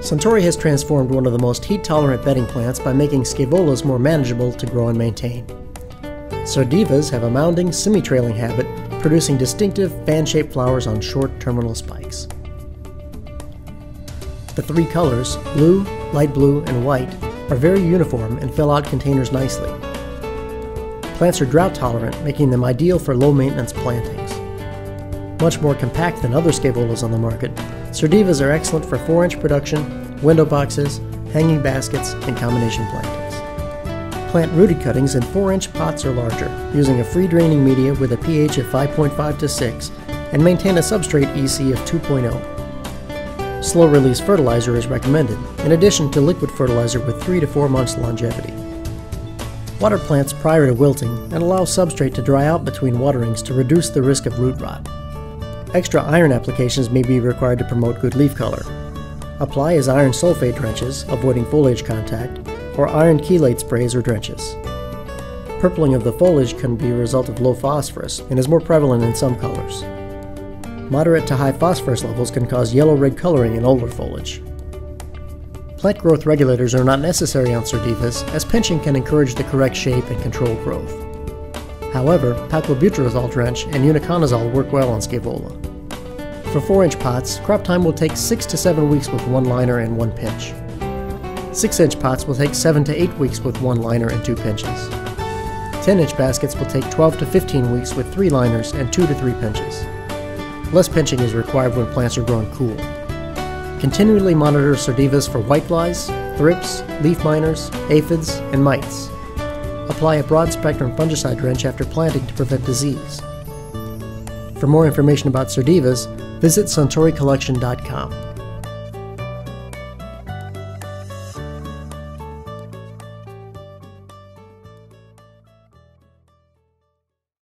Suntory has transformed one of the most heat-tolerant bedding plants by making scaevolas more manageable to grow and maintain. Surdivas have a mounding, semi-trailing habit, producing distinctive fan-shaped flowers on short terminal spikes. The three colors, blue, light blue, and white, are very uniform and fill out containers nicely. Plants are drought tolerant, making them ideal for low maintenance plantings. Much more compact than other scaevolas on the market, Surdivas are excellent for 4 inch production, window boxes, hanging baskets, and combination plantings. Plant rooted cuttings in 4 inch pots or larger, using a free draining media with a pH of 5.5 to 6, and maintain a substrate EC of 2.0. Slow release fertilizer is recommended, in addition to liquid fertilizer with 3 to 4 months longevity. Water plants prior to wilting and allow substrate to dry out between waterings to reduce the risk of root rot. Extra iron applications may be required to promote good leaf color. Apply as iron sulfate drenches, avoiding foliage contact, or iron chelate sprays or drenches. Purpling of the foliage can be a result of low phosphorus and is more prevalent in some colors. Moderate to high phosphorus levels can cause yellow-red coloring in older foliage. Plant growth regulators are not necessary on Surdivas, as pinching can encourage the correct shape and control growth. However, paclobutrazol drench and uniconazole work well on Scaevola. For 4-inch pots, crop time will take 6 to 7 weeks with one liner and one pinch. 6-inch pots will take 7 to 8 weeks with one liner and two pinches. 10-inch baskets will take 12 to 15 weeks with 3 liners and 2 to 3 pinches. Less pinching is required when plants are grown cool. Continually monitor Surdivas for whiteflies, thrips, leaf miners, aphids, and mites. Apply a broad spectrum fungicide drench after planting to prevent disease. For more information about Surdivas, visit suntorycollection.com.